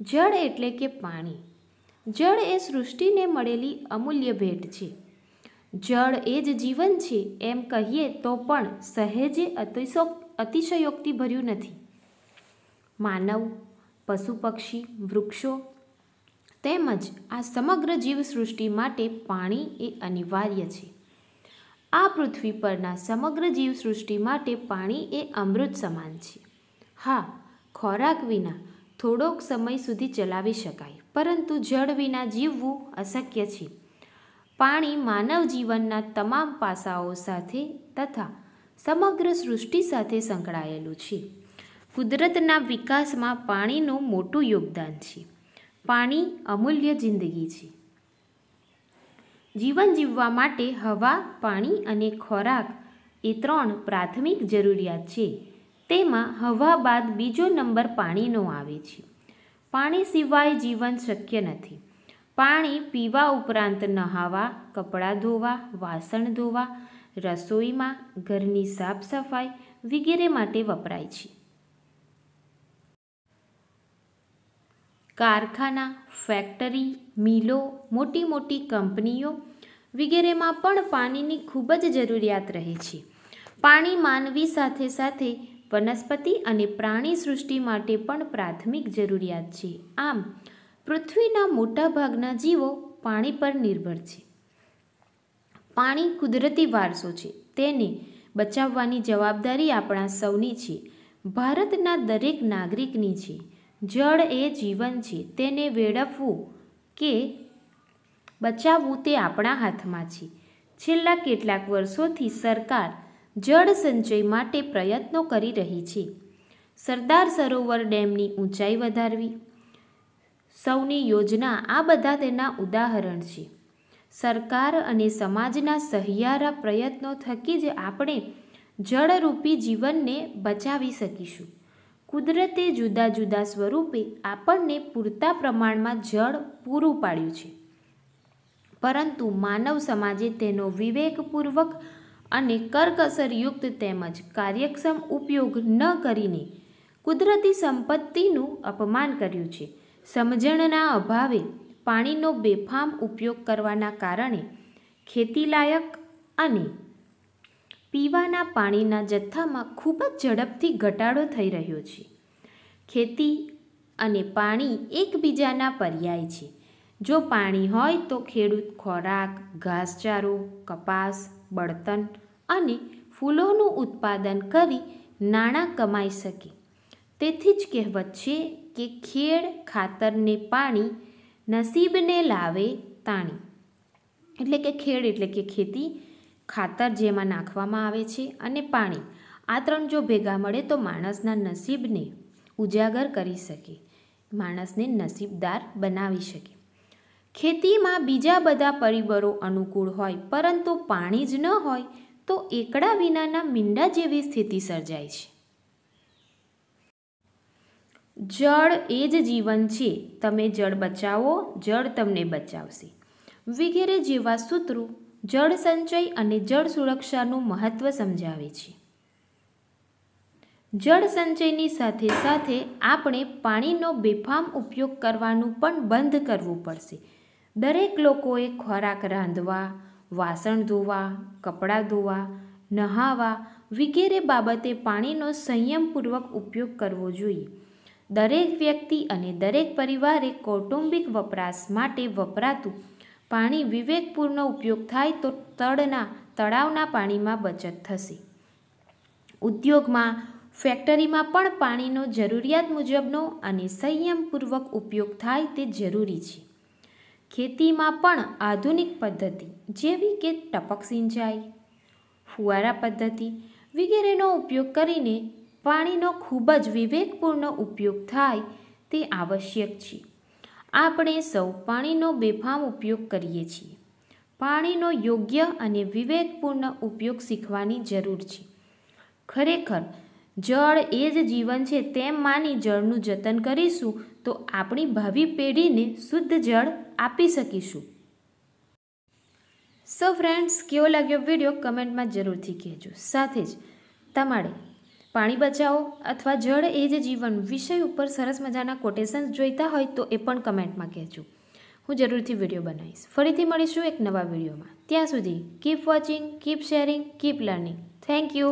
જળ એટલે કે પાણી. જળ એ સૃષ્ટિને મળેલી અમૂલ્ય ભેટ છે. જળ એ જ જીવન છે એમ કહીએ તો પણ સહેજે અતિશો અતિશયોક્તિ ભર્યું નથી. માનવ, પશુ પક્ષી, વૃક્ષો તેમજ આ સમગ્ર જીવસૃષ્ટિ માટે પાણી એ અનિવાર્ય છે. આ પૃથ્વી પરના સમગ્ર જીવસૃષ્ટિ માટે પાણી એ અમૃત સમાન છે. હા, ખોરાક વિના થોડોક સમય સુધી ચલાવી શકાય. પરંતુ જળ વિના જીવવું અશક્ય છે. પાણી માનવ જીવનના તમામ પાસાઓ સાથે તથા સમગ્ર સૃષ્ટિ સાથે સંકળાયેલું છે. કુદરતના વિકાસમાં પાણીનું મોટું યોગદાન છે. પાણી અમૂલ્ય જિંદગી છે. જીવન જીવવા માટે હવા, પાણી અને ખોરાક એ ત્રણ પ્રાથમિક જરૂરિયાત છે. તેમાં હવા બાદ બીજો નંબર પાણીનો આવે છે. પાણી સિવાય જીવન શક્ય નથી. પાણી પીવા ઉપરાંત નહાવા, કપડાં ધોવા, વાસણ ધોવા, રસોઈમાં ઘરની સાફ સફાઈ વગેરે માટે વપરાય છે. કારખાના, ફેક્ટરી, મિલો, મોટી મોટી કંપનીઓ વગેરેમાં પણ પાણીની ખૂબ જ જરૂરિયાત રહે છે. પાણી માનવી સાથે સાથે વનસ્પતિ અને પ્રાણી સૃષ્ટિ માટે પણ પ્રાથમિક જરૂરિયાત છે. આમ, પૃથ્વીના મોટાભાગના જીવો પાણી પર નિર્ભર છે. પાણી કુદરતી વારસો છે. તેને બચાવવાની જવાબદારી આપણા સૌની છે. ભારતના દરેક નાગરિકની છે. જળ એ જીવન છે. તેને વેડફવું કે બચાવવું તે આપણા હાથમાં છે. છેલ્લા કેટલાક વર્ષોથી સરકાર જળ સંચય માટે પ્રયત્નો કરી રહી છે. સરદાર સરોવર ડેમની ઊંચાઈ વધારવી. સૌની યોજના આ બધા તેના ઉદાહરણ છે. સરકાર અને સમાજના સહિયારા પ્રયત્નો થકી જ આપણે જળરૂપી જીવનને બચાવી શકીશું. કુદરતે જુદા જુદા સ્વરૂપે આપણને પૂરતા પ્રમાણમાં જળ પૂરું પાડ્યું છે. પરંતુ માનવ સમાજે તેનો વિવેકપૂર્વક અને કરકસરયુક્ત તેમજ કાર્યક્ષમ ઉપયોગ ન કરીને કુદરતી સંપત્તિનું અપમાન કર્યું છે. સમજણના અભાવે પાણીનો બેફામ ઉપયોગ કરવાના કારણે ખેતીલાયક અને પીવાના પાણીના જથ્થામાં ખૂબ જ ઝડપથી ઘટાડો થઈ રહ્યો છે. ખેતી અને પાણી એકબીજાના પર્યાય છે. જો પાણી હોય તો ખેડૂત ખોરાક, ઘાસચારો, કપાસ બળતણ અને ફૂલોનું ઉત્પાદન કરી નાણાં કમાઈ શકે. તેથી જ કહેવત છે કે ખેડ ખાતરને પાણી નસીબને લાવે તાણી. એટલે કે ખેડ એટલે કે ખેતી, ખાતર જેમાં નાખવામાં આવે છે અને પાણી. આ ત્રણ જો ભેગા મળે તો માણસના નસીબને ઉજાગર કરી શકે. માણસને નસીબદાર બનાવી શકે. ખેતીમાં બીજા બધા પરિબળો અનુકૂળ હોય, પરંતુ પાણી જ ન હોય, તો એકડા વિનાના મીંડા જેવી સ્થિતિ સર્જાય છે. જળ એ જ જીવન છે. તમે જળ બચાવો, જળ તમને બચાવશે. વગેરે જેવા સૂત્રો જળ સંચય અને જળ સુરક્ષાનું મહત્ત્વ સમજાવે છે. જળ સંચયની સાથે સાથે આપણે પાણીનો બેફામ ઉપયોગ કરવાનું પણ બંધ કરવું પડશે. દરેક લોકોએ ખોરાક રાંધવા, વાસણ ધોવા, કપડાં ધોવા, નહાવા વગેરે બાબતે પાણીનો સંયમપૂર્વક ઉપયોગ કરવો જોઈએ. દરેક વ્યક્તિ અને દરેક પરિવારે કૌટુંબિક વપરાશ માટે વપરાતું પાણી વિવેકપૂર્ણ ઉપયોગ થાય તો તળના, તળાવના પાણીમાં બચત થશે. ઉદ્યોગમાં, ફેક્ટરીમાં પણ પાણીનો જરૂરિયાત મુજબનો અને સંયમપૂર્વક ઉપયોગ થાય તે જરૂરી છે. ખેતીમાં પણ આધુનિક પદ્ધતિ, જેવી કે ટપક સિંચાઈ, ફુવારા પદ્ધતિ વગેરેનો ઉપયોગ કરીને પાણીનો ખૂબ જ વિવેકપૂર્ણ ઉપયોગ થાય તે આવશ્યક છે. આપણે સૌ પાણીનો બેફામ ઉપયોગ કરીએ છીએ. પાણીનો યોગ્ય અને વિવેકપૂર્ણ ઉપયોગ શીખવાની જરૂર છે. ખરેખર, જળ એ જ જીવન છે તેમ માની જળનું જતન કરીશું તો આપણી ભાવિ પેઢીને શુદ્ધ જળ આપી શકીશું. સો ફ્રેન્ડ્સ કેવો લાગ્યો વીડિયો કમેન્ટમાં જરૂરથી કહેજો. સાથે જ તમારે પાણી બચાવો અથવા જળ એ જ જીવન વિષય ઉપર સરસ મજાના કોટેશન્સ જોઈતા હોય તો એ પણ કમેન્ટમાં કહેજો. હું જરૂરથી વીડિયો બનાવીશ. ફરીથી મળીશું એક નવા વિડીયોમાં ત્યાં સુધી keep watching keep sharing keep learning thank you